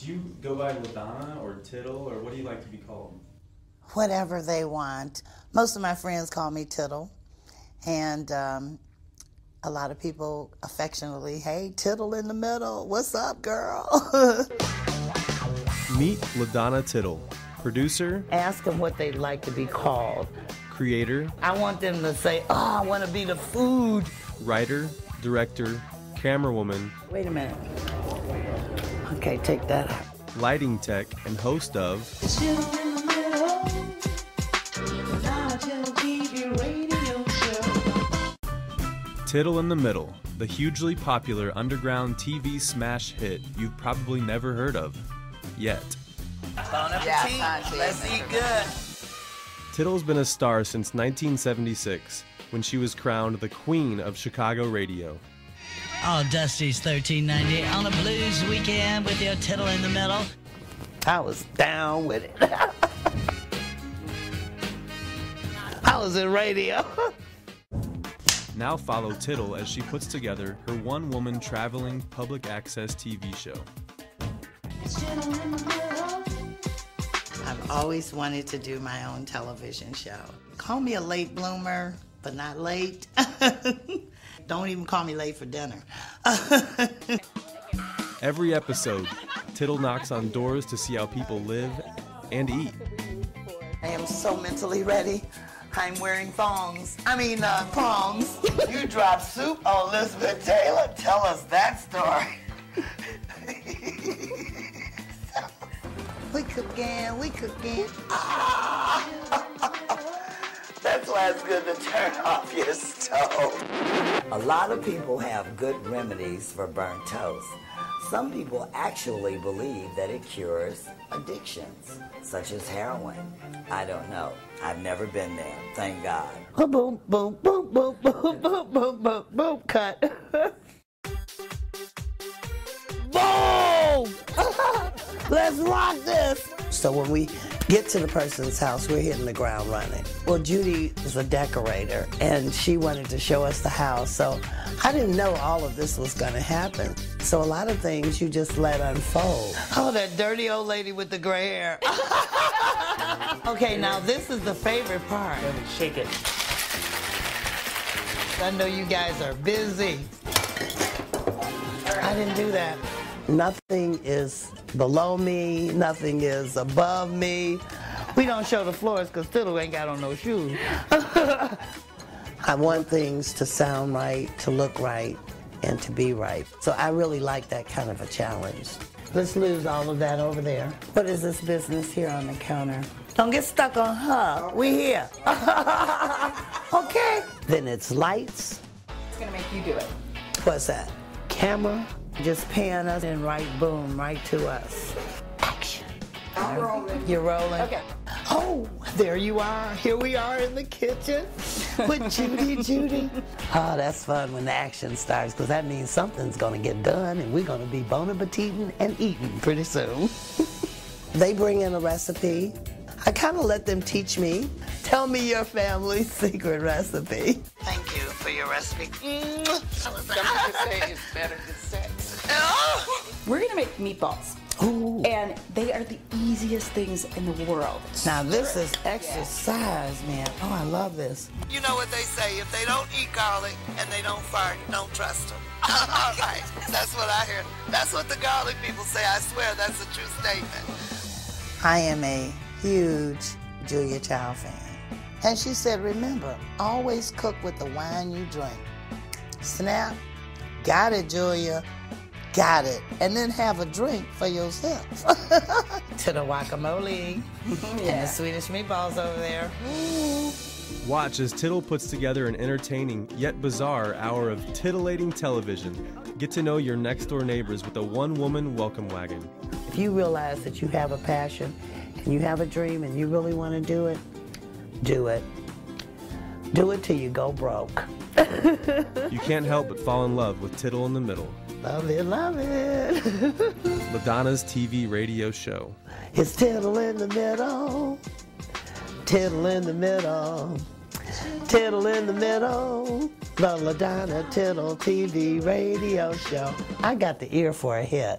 Do you go by LaDonna or Tittle, or what do you like to be called? Whatever they want. Most of my friends call me Tittle, and um, a lot of people affectionately, hey, Tittle in the middle, what's up, girl? Meet LaDonna Tittle, producer, Ask them what they'd like to be called. creator, I want them to say, oh, I want to be the food. writer, director, camerawoman, Wait a minute. Okay, take that out. lighting tech, and host of Tittle in the Middle, the hugely popular underground TV smash hit you've probably never heard of. Yet. Let's eat good. Tittle's been a star since 1976, when she was crowned the Queen of Chicago radio. Oh, Dusty's 1390 on a blues weekend with your tittle in the middle. I was down with it. I was in radio. Now follow Tittle as she puts together her one woman traveling public access TV show. I've always wanted to do my own television show. Call me a late bloomer, but not late. Don't even call me late for dinner. Every episode, Tittle knocks on doors to see how people live and eat. I am so mentally ready. I'm wearing thongs. I mean, uh, prongs. You dropped soup on Elizabeth Taylor. Tell us that story. We cooking, we cooking. That's why it's good to turn off your stove. A lot of people have good remedies for burnt toast. Some people actually believe that it cures addictions, such as heroin. I don't know. I've never been there, thank God. Boom, boom, boom, boom, boom, boom, boom, boom, boom, boom, cut. Boom! Let's rock this. So when we get to the person's house, we're hitting the ground running. Well, Judy is a decorator, and she wanted to show us the house. So I didn't know all of this was going to happen. So a lot of things you just let unfold. Oh, that dirty old lady with the gray hair. okay, now this is the favorite part. Let me shake it. I know you guys are busy. I didn't do that. Nothing is below me, nothing is above me. We don't show the floors because Tittle ain't got on no shoes. I want things to sound right, to look right, and to be right. So I really like that kind of a challenge. Let's lose all of that over there. What is this business here on the counter? Don't get stuck on her. We here. okay. Then it's lights. It's gonna make you do it. What's that? Camera, just pan us and right boom, right to us. Action. I'm rolling. You're rolling? Okay. Oh, there you are. Here we are in the kitchen with Judy, Judy. Oh, that's fun when the action starts because that means something's going to get done and we're going to be bon appetit and eating pretty soon. they bring in a recipe. I kind of let them teach me. Tell me your family's secret recipe. Thank you for your recipe. Mm. it's better than sex. We're gonna make meatballs. Ooh. And they are the easiest things in the world. Now this is exercise, man. Oh, I love this. You know what they say, if they don't eat garlic and they don't fart, don't trust them. All right, that's what I hear. That's what the garlic people say. I swear that's a true statement. I am a huge Julia Child fan. And she said, remember, always cook with the wine you drink. Snap. Got it, Julia. Got it. And then have a drink for yourself. to the guacamole and the Swedish meatballs over there. Watch as Tittle puts together an entertaining yet bizarre hour of titillating television. Get to know your next door neighbors with a one woman welcome wagon. If you realize that you have a passion and you have a dream and you really want to do it, do it. Do it till you go broke. You can't help but fall in love with Tittle in the Middle, Love it, love it. LaDonna's TV radio show. It's tittle in the middle. Tittle in the middle. Tittle in the middle. The LaDonna Tittle TV radio show. I got the ear for a hit.